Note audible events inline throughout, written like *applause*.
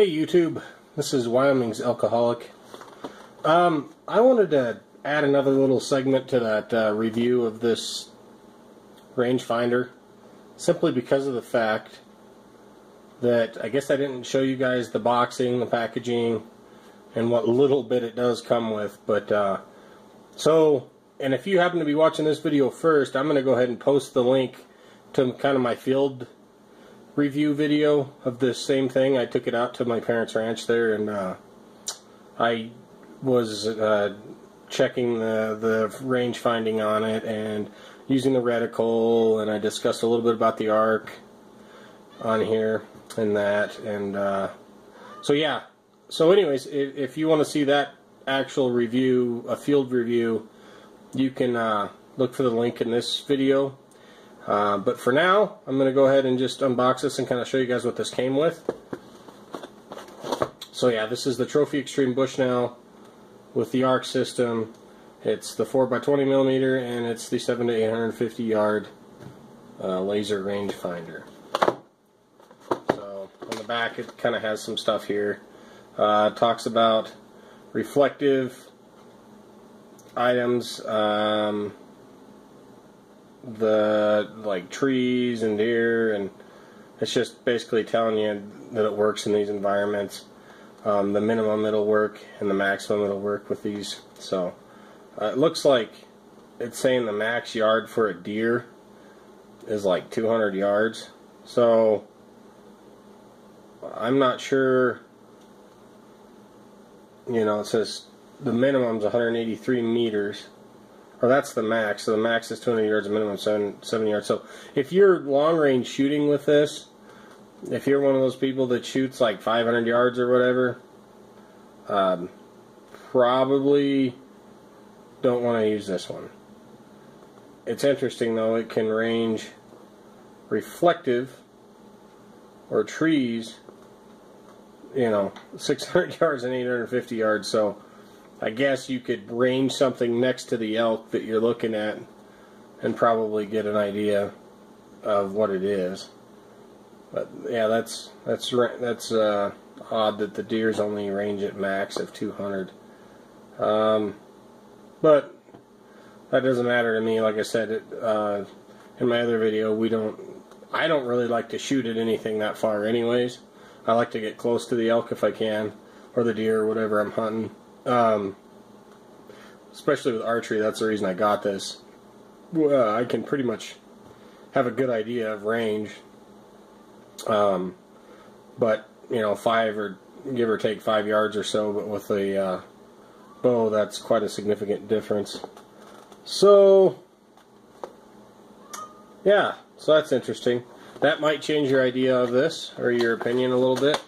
Hey YouTube, this is Wyoming's Elkoholic. Um, I wanted to add another little segment to that uh, review of this rangefinder, simply because of the fact that I guess I didn't show you guys the boxing, the packaging, and what little bit it does come with. But uh, so, and if you happen to be watching this video first, I'm going to go ahead and post the link to kind of my field review video of this same thing. I took it out to my parents' ranch there, and uh, I was uh, checking the the range finding on it and using the reticle, and I discussed a little bit about the arc on here and that, and uh, so yeah. So, anyways, if, if you want to see that actual review, a field review, you can uh, look for the link in this video. Uh, but for now, I'm going to go ahead and just unbox this and kind of show you guys what this came with. So yeah, this is the Trophy Extreme Bushnell with the arc system. It's the 4x20 millimeter and it's the 7 to 850 yard uh, laser rangefinder. So on the back it kind of has some stuff here. Uh, talks about reflective items, um, the like trees and deer and it's just basically telling you that it works in these environments. Um, the minimum it'll work and the maximum it'll work with these. So uh, it looks like it's saying the max yard for a deer is like 200 yards. So I'm not sure. You know, it says the minimum is 183 meters or that's the max. So the max is 200 yards, minimum seven, 70 yards. So if you're long range shooting with this, if you're one of those people that shoots like 500 yards or whatever, um, probably don't want to use this one. It's interesting though, it can range reflective or trees, you know, 600 *laughs* yards and 850 yards. So I guess you could range something next to the elk that you're looking at and probably get an idea of what it is. But yeah, that's that's that's uh, odd that the deers only range at max of 200. Um, but that doesn't matter to me. Like I said it, uh, in my other video, we don't. I don't really like to shoot at anything that far, anyways. I like to get close to the elk if I can, or the deer, or whatever I'm hunting. Um, especially with archery, that's the reason I got this. Uh, I can pretty much have a good idea of range. Um, but you know, five or give or take five yards or so. But with a uh, bow, that's quite a significant difference. So, yeah, so that's interesting. That might change your idea of this or your opinion a little bit.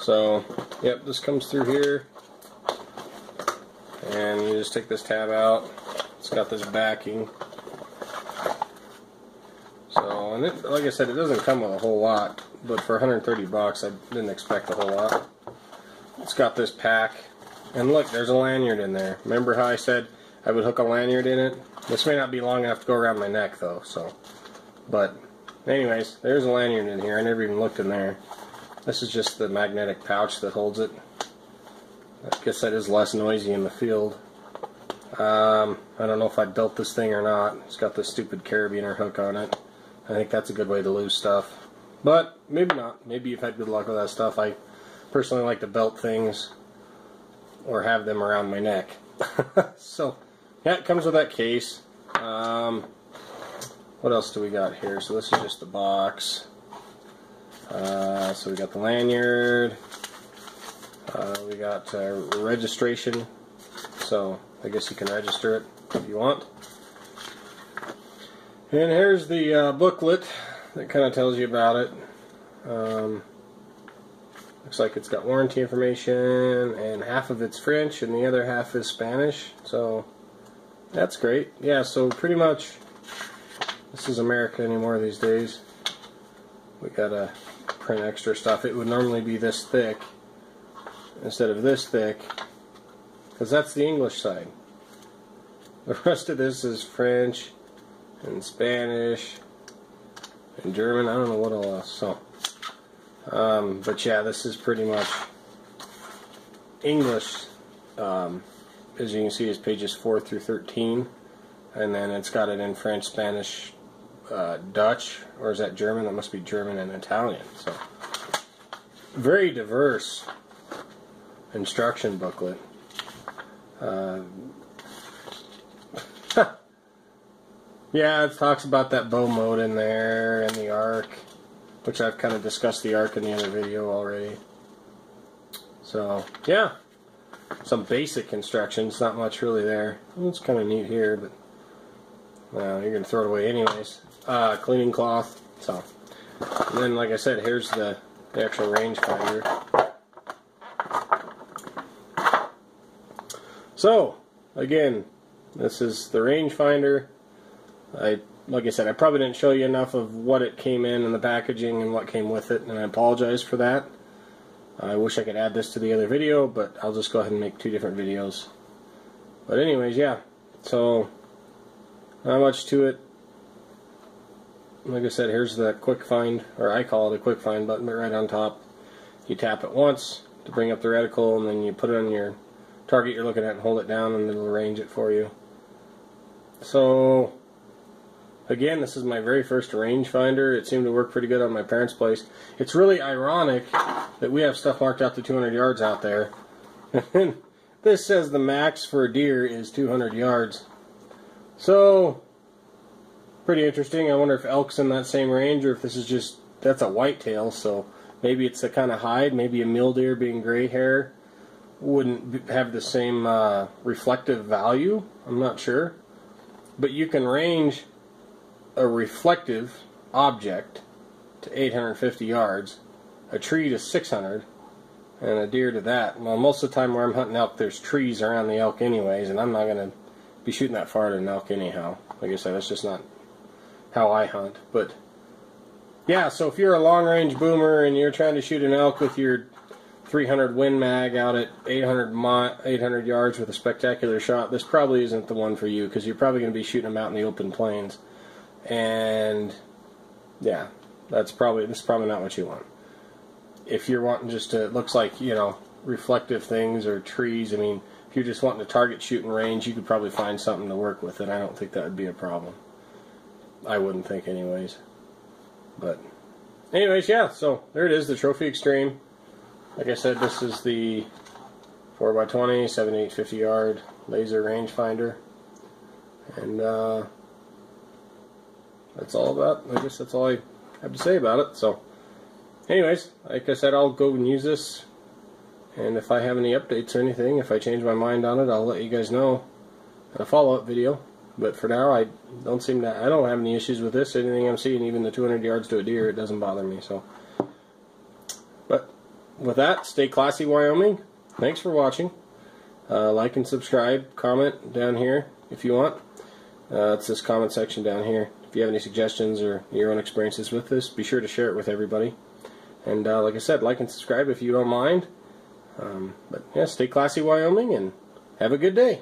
So, yep, this comes through here and you just take this tab out. It's got this backing. So and it, like I said it doesn't come with a whole lot but for 130 bucks I didn't expect a whole lot. It's got this pack. And look there's a lanyard in there. Remember how I said I would hook a lanyard in it? This may not be long enough to go around my neck though so. But anyways there's a lanyard in here. I never even looked in there. This is just the magnetic pouch that holds it I guess that is less noisy in the field. Um, I don't know if I built this thing or not. It's got this stupid carabiner hook on it. I think that's a good way to lose stuff. But maybe not. Maybe you've had good luck with that stuff. I personally like to belt things or have them around my neck. *laughs* so, yeah, it comes with that case. Um, what else do we got here? So this is just the box. Uh, so we got the lanyard. Uh, we got uh, registration, so I guess you can register it if you want. And here's the uh, booklet that kind of tells you about it. Um, looks like it's got warranty information, and half of it's French, and the other half is Spanish. So that's great. Yeah, so pretty much this is America anymore these days. We gotta print extra stuff. It would normally be this thick instead of this thick because that's the English side. The *laughs* rest of this is French and Spanish and German. I don't know what else. So, Um, but yeah, this is pretty much English. Um, as you can see, is pages 4 through 13. And then it's got it in French, Spanish, uh, Dutch, or is that German? That must be German and Italian. So, very diverse instruction booklet. Uh, *laughs* yeah, it talks about that bow mode in there and the arc, which I've kind of discussed the arc in the other video already. So, yeah, some basic instructions, not much really there. It's kind of neat here, but well, you're going to throw it away anyways. Uh, cleaning cloth, so. And then, like I said, here's the, the actual rangefinder. So, again, this is the rangefinder. I, like I said, I probably didn't show you enough of what it came in and the packaging and what came with it, and I apologize for that. I wish I could add this to the other video, but I'll just go ahead and make two different videos. But anyways, yeah. So, not much to it. Like I said, here's the quick find, or I call it a quick find button, but right on top. You tap it once to bring up the reticle, and then you put it on your target you're looking at and hold it down and it'll arrange it for you. So again, this is my very first rangefinder. It seemed to work pretty good on my parents' place. It's really ironic that we have stuff marked out to 200 yards out there. *laughs* this says the max for a deer is 200 yards. So, pretty interesting. I wonder if elk's in that same range or if this is just, that's a whitetail, so maybe it's a kind of hide, maybe a mule deer being gray hair wouldn't have the same uh, reflective value. I'm not sure. But you can range a reflective object to 850 yards, a tree to 600, and a deer to that. Well, most of the time where I'm hunting elk, there's trees around the elk anyways, and I'm not going to be shooting that far at an elk anyhow. Like I said, that's just not how I hunt. But yeah, so if you're a long range boomer and you're trying to shoot an elk with your 300 Win Mag out at 800 800 yards with a spectacular shot, this probably isn't the one for you because you're probably going to be shooting them out in the open plains. And yeah, that's probably this is probably not what you want. If you're wanting just to, it looks like you know reflective things or trees. I mean, if you're just wanting to target shooting range, you could probably find something to work with, and I don't think that would be a problem. I wouldn't think, anyways. But, anyways, yeah. So there it is, the Trophy Extreme. Like I said, this is the 4x20, 7850 yard laser rangefinder. And uh, that's all about, I guess that's all I have to say about it. So, anyways, like I said, I'll go and use this. And if I have any updates or anything, if I change my mind on it, I'll let you guys know in a follow-up video. But for now, I don't seem to, I don't have any issues with this. Anything I'm seeing, even the 200 yards to a deer, it doesn't bother me. So with that, stay classy, Wyoming. Thanks for watching. Uh, like and subscribe. Comment down here if you want. Uh, it's this comment section down here. If you have any suggestions or your own experiences with this, be sure to share it with everybody. And uh, like I said, like and subscribe if you don't mind. Um, but yeah, stay classy, Wyoming, and have a good day.